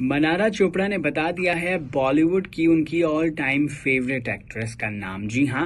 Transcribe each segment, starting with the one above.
मनारा चोपड़ा ने बता दिया है, बॉलीवुड की उनकी ऑल टाइम फेवरेट एक्ट्रेस का नाम। जी हाँ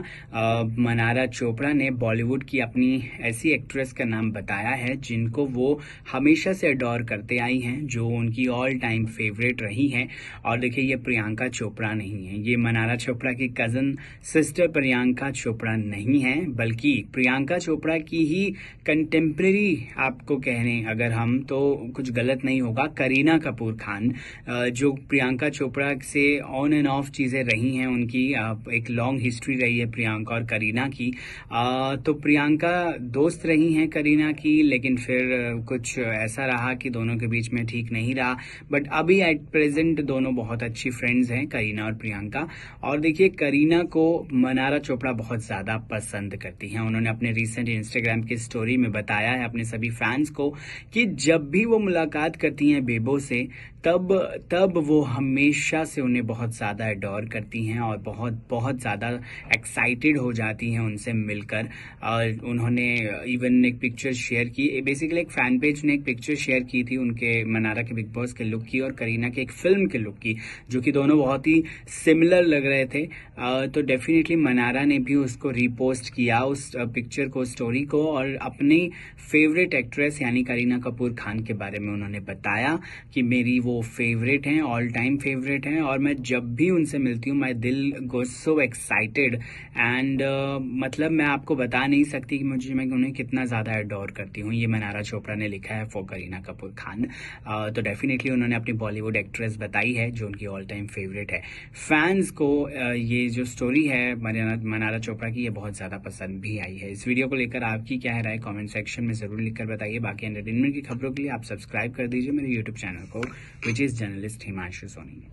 मनारा चोपड़ा ने बॉलीवुड की अपनी ऐसी एक्ट्रेस का नाम बताया है, जिनको वो हमेशा से अडोर करते आई हैं, जो उनकी ऑल टाइम फेवरेट रही हैं। और देखिए, ये प्रियंका चोपड़ा नहीं है। ये मनारा चोपड़ा की कज़न सिस्टर प्रियंका चोपड़ा नहीं है, बल्कि प्रियंका चोपड़ा की ही कंटेम्प्रेरी आपको कहने अगर हम तो कुछ गलत नहीं होगा, करीना कपूर खान। जो प्रियंका चोपड़ा से ऑन एंड ऑफ़ चीज़ें रही हैं, उनकी एक लॉन्ग हिस्ट्री रही है प्रियंका और करीना की। तो प्रियंका दोस्त रही हैं करीना की, लेकिन फिर कुछ ऐसा रहा कि दोनों के बीच में ठीक नहीं रहा। बट अभी एट प्रेजेंट दोनों बहुत अच्छी फ्रेंड्स हैं, करीना और प्रियंका। और देखिए, करीना को मनारा चोपड़ा बहुत ज़्यादा पसंद करती हैं। उन्होंने अपने रिसेंट इंस्टाग्राम की स्टोरी में बताया है अपने सभी फैंस को कि जब भी वो मुलाकात करती हैं बेबो से, तब तब वो हमेशा से उन्हें बहुत ज़्यादा एडोर करती हैं और बहुत बहुत ज़्यादा एक्साइटेड हो जाती हैं उनसे मिलकर। और उन्होंने इवन एक पिक्चर शेयर की। बेसिकली एक फ़ैन पेज ने एक पिक्चर शेयर की थी उनके मनारा के बिग बॉस के लुक की और करीना के एक फ़िल्म के लुक की, जो कि दोनों बहुत ही सिमिलर लग रहे थे। तो डेफिनेटली मनारा ने भी उसको रिपोस्ट किया उस पिक्चर को स्टोरी को और अपनी फेवरेट एक्ट्रेस यानी करीना कपूर खान के बारे में उन्होंने बताया कि मेरी वो फेवरेट हैं ऑल टाइम फेवरेट हैं और मैं जब भी उनसे मिलती हूँ माई दिल गो सो एक्साइटेड एंड मतलब मैं आपको बता नहीं सकती कि मुझे मैं उन्हें कितना ज़्यादा एडोर करती हूँ। ये मनारा चोपड़ा ने लिखा है फॉर करीना कपूर खान। Uh, तो डेफिनेटली उन्होंने अपनी बॉलीवुड एक्ट्रेस बताई है जो उनकी ऑल टाइम फेवरेट है। फैंस को uh, ये जो स्टोरी है मनारा चोपड़ा की ये बहुत ज़्यादा पसंद भी आई है। इस वीडियो को लेकर आपकी क्या राय कॉमेंट सेक्शन में ज़रूर लिखकर बताइए। बाकी एंटरटेनमेंट की खबरों के लिए आप सब्सक्राइब कर दीजिए मेरे यूट्यूब चैनल को विच is Journalist Himanshu Soni.